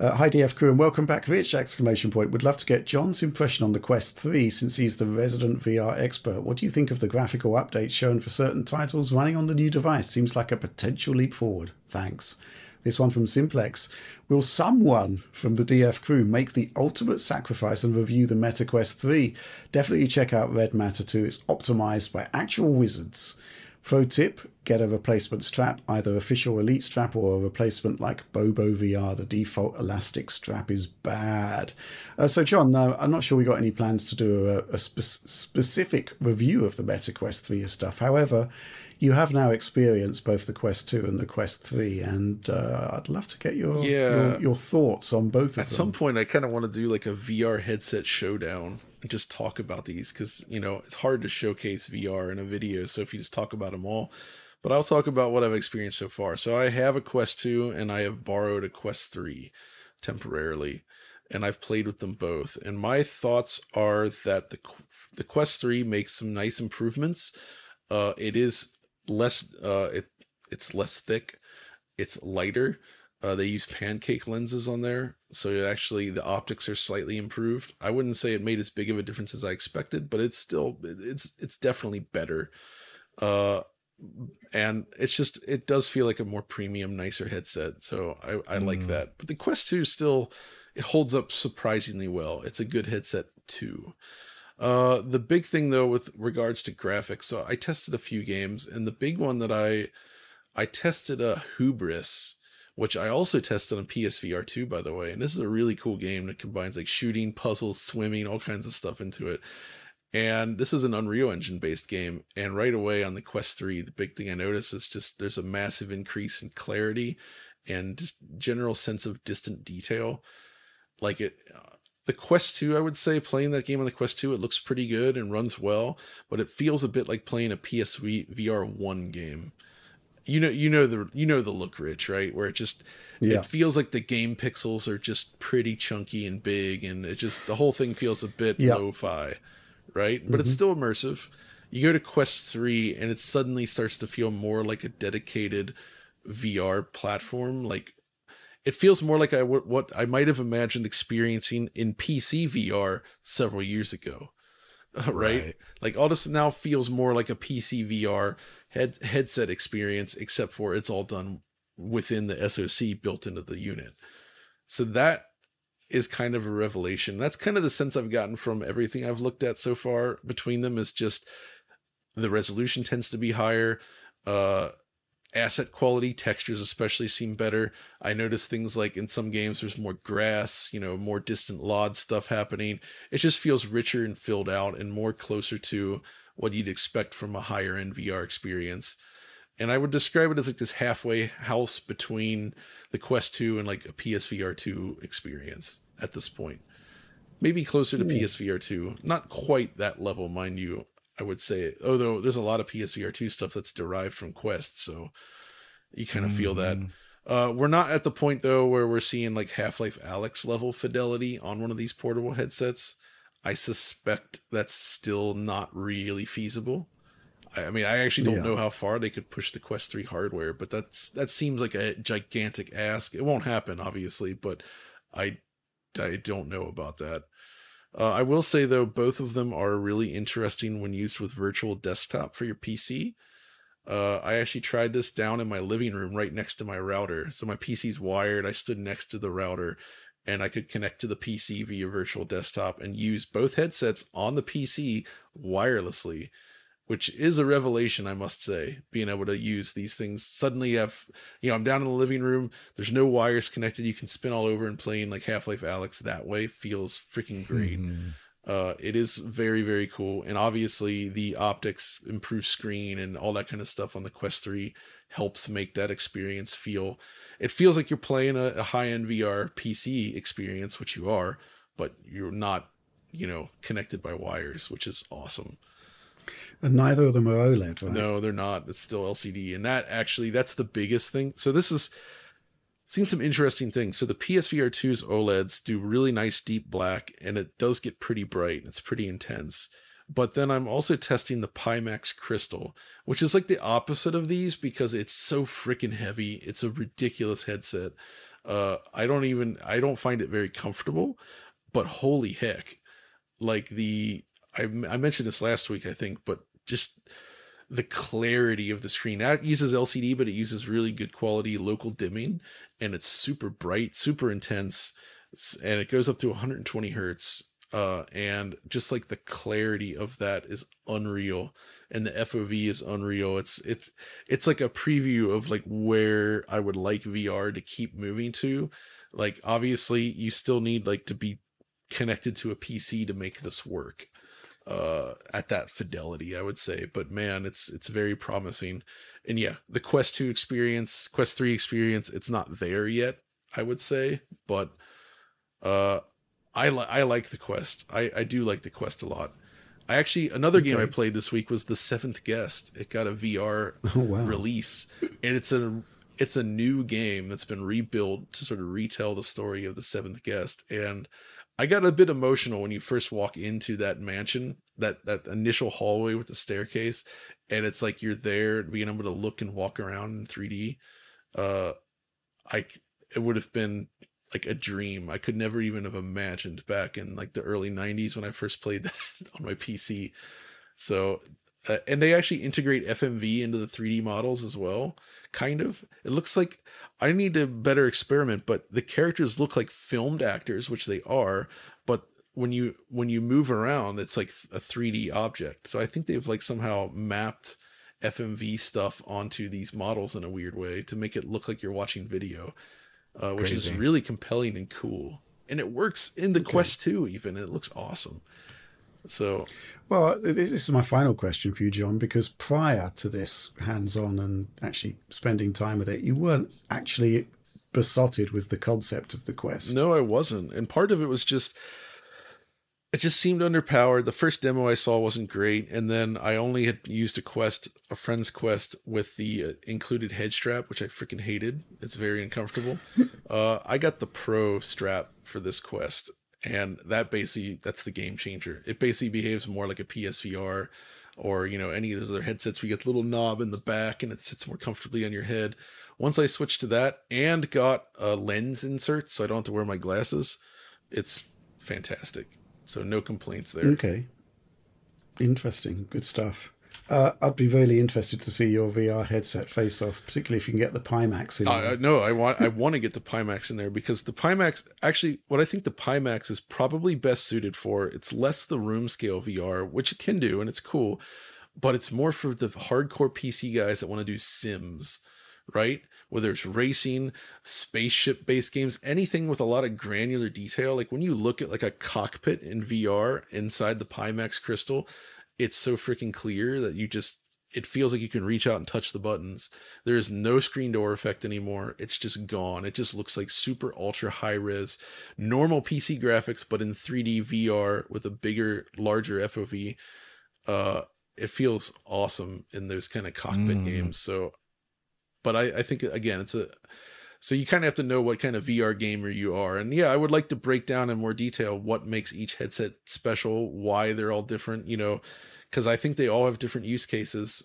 Uh, hi DF crew and welcome back, Rich! Exclamation point. Would love to get John's impression on the Quest 3 since he's the resident VR expert. What do you think of the graphical updates shown for certain titles running on the new device? Seems like a potential leap forward. Thanks. This one from Simplex. Will someone from the DF crew make the ultimate sacrifice and review the MetaQuest 3? Definitely check out Red Matter 2. It's optimized by actual wizards. Pro tip get a replacement strap, either official elite strap or a replacement like Bobo VR. The default elastic strap is bad. Uh, so, John, uh, I'm not sure we got any plans to do a, a spe- specific review of the MetaQuest 3 stuff. However, you have now experienced both the Quest 2 and the Quest 3, and uh, I'd love to get your, yeah. your, your thoughts on both of them. At some point, I kind of want to do like a VR headset showdown and just talk about these because, you know, it's hard to showcase VR in a video. So if you just talk about them all, but I'll talk about what I've experienced so far. So I have a Quest 2 and I have borrowed a Quest 3 temporarily and I've played with them both. And my thoughts are that the the Quest 3 makes some nice improvements. Uh, it is less uh, it it's less thick, it's lighter. Uh, they use pancake lenses on there, so it actually the optics are slightly improved. I wouldn't say it made as big of a difference as I expected, but it's still it's it's definitely better. Uh, and it's just it does feel like a more premium, nicer headset. So I I mm. like that. But the Quest Two still it holds up surprisingly well. It's a good headset too. Uh, the big thing though with regards to graphics, so I tested a few games, and the big one that I I tested a Hubris, which I also tested on PSVR 2, by the way. And this is a really cool game that combines like shooting, puzzles, swimming, all kinds of stuff into it. And this is an Unreal Engine based game. And right away on the Quest 3, the big thing I noticed is just there's a massive increase in clarity and just general sense of distant detail. Like it, the Quest 2, I would say, playing that game on the Quest 2, it looks pretty good and runs well, but it feels a bit like playing a PSVR 1 game. You know, you know the you know the look, Rich, right? Where it just yeah. it feels like the game pixels are just pretty chunky and big, and it just the whole thing feels a bit yeah. lo-fi, right? But mm-hmm. it's still immersive. You go to Quest 3 and it suddenly starts to feel more like a dedicated VR platform, like it feels more like I what I might have imagined experiencing in PC VR several years ago. right? right? Like all this now feels more like a PC VR head headset experience, except for it's all done within the SoC built into the unit. So that is kind of a revelation. That's kind of the sense I've gotten from everything I've looked at so far between them is just the resolution tends to be higher. Uh, asset quality textures especially seem better. I notice things like in some games there's more grass you know more distant LOD stuff happening. It just feels richer and filled out and more closer to what you'd expect from a higher end vr experience. And i would describe it as like this halfway house between the quest 2 and like a psvr 2 experience at this point. Maybe closer to hmm. Ooh. psvr 2 not quite that level mind you I would say. Although there's a lot of PSVR 2 stuff that's derived from Quest, so you kind of mm. feel that. Mm. Uh, we're not at the point though where we're seeing like Half Life Alyx level fidelity on one of these portable headsets. I suspect that's still not really feasible. I, I mean, I actually don't yeah. know how far they could push the Quest 3 hardware, but that's that seems like a gigantic ask. It won't happen, obviously, but I I don't know about that. Uh, I will say though, both of them are really interesting when used with virtual desktop for your PC. Uh, I actually tried this down in my living room right next to my router. So my PC's wired. I stood next to the router and I could connect to the PC via virtual desktop and use both headsets on the PC wirelessly which is a revelation, I must say, being able to use these things. Suddenly, have, you know, I'm down in the living room. There's no wires connected. You can spin all over and playing like Half Life Alyx that way feels freaking great. Mm-hmm. Uh, it is very, very cool. And obviously, the optics, improved screen, and all that kind of stuff on the Quest 3 helps make that experience feel. It feels like you're playing a, a high end VR PC experience, which you are, but you're not, you know, connected by wires, which is awesome. And neither of them are OLED, right? No, they're not. It's still LCD. And that actually, that's the biggest thing. So this is seen some interesting things. So the PSVR 2's OLEDs do really nice deep black and it does get pretty bright. It's pretty intense. But then I'm also testing the Pimax Crystal, which is like the opposite of these because it's so freaking heavy. It's a ridiculous headset. Uh, I don't even I don't find it very comfortable, but holy heck, like the I I mentioned this last week I think, but just the clarity of the screen that uses LCD, but it uses really good quality local dimming, and it's super bright, super intense, and it goes up to 120 hertz. Uh, and just like the clarity of that is unreal and the FOV is unreal. It's it's it's like a preview of like where I would like VR to keep moving to. Like obviously you still need like to be connected to a PC to make this work uh at that fidelity I would say but man it's it's very promising and yeah the quest 2 experience quest 3 experience it's not there yet I would say but uh I li- I like the quest I I do like the quest a lot I actually another okay. game I played this week was the Seventh Guest. It got a VR oh, wow. release, and it's a it's a new game that's been rebuilt to sort of retell the story of the Seventh Guest. And I got a bit emotional when you first walk into that mansion, that that initial hallway with the staircase, and it's like you're there, being able to look and walk around in 3D. Uh, I it would have been like a dream. I could never even have imagined back in like the early 90s when I first played that on my PC. So, uh, and they actually integrate FMV into the 3D models as well. Kind of. It looks like I need to better experiment, but the characters look like filmed actors, which they are, but when you when you move around, it's like a 3D object. So I think they've like somehow mapped FMV stuff onto these models in a weird way to make it look like you're watching video uh, which Crazy. is really compelling and cool. And it works in the okay. Quest 2, even. It looks awesome. So, well, this is my final question for you, John, because prior to this hands on and actually spending time with it, you weren't actually besotted with the concept of the quest. No, I wasn't. And part of it was just it just seemed underpowered. The first demo I saw wasn't great, and then I only had used a quest, a friend's quest with the uh, included head strap, which I freaking hated. It's very uncomfortable. uh, I got the pro strap for this quest, and that basically that's the game changer. It basically behaves more like a PSVR or you know any of those other headsets. We get the little knob in the back, and it sits more comfortably on your head. Once I switched to that and got a lens insert, so I don't have to wear my glasses, it's fantastic. So no complaints there. Okay. Interesting. Good stuff. Uh, I'd be really interested to see your VR headset face off, particularly if you can get the Pimax in. Uh, no, I want I want to get the Pimax in there because the Pimax actually what I think the Pimax is probably best suited for. It's less the room scale VR, which it can do and it's cool, but it's more for the hardcore PC guys that want to do sims, right? whether it's racing, spaceship based games, anything with a lot of granular detail. Like when you look at like a cockpit in VR inside the Pimax Crystal, it's so freaking clear that you just it feels like you can reach out and touch the buttons. There is no screen door effect anymore. It's just gone. It just looks like super ultra high res, normal PC graphics, but in 3D VR with a bigger, larger FOV. Uh, it feels awesome in those kind of cockpit mm. games. So but I, I think again, it's a so you kind of have to know what kind of VR gamer you are. And yeah, I would like to break down in more detail what makes each headset special, why they're all different, you know, because I think they all have different use cases.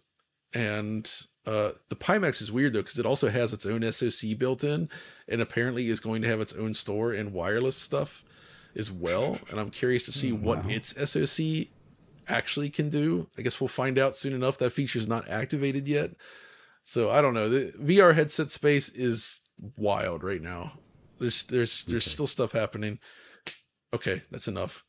And uh, the Pimax is weird though, because it also has its own SoC built in and apparently is going to have its own store and wireless stuff as well. And I'm curious to see oh, wow. what its SoC actually can do. I guess we'll find out soon enough. That feature is not activated yet. So I don't know. The VR headset space is wild right now. There's there's there's okay. still stuff happening. Okay, that's enough.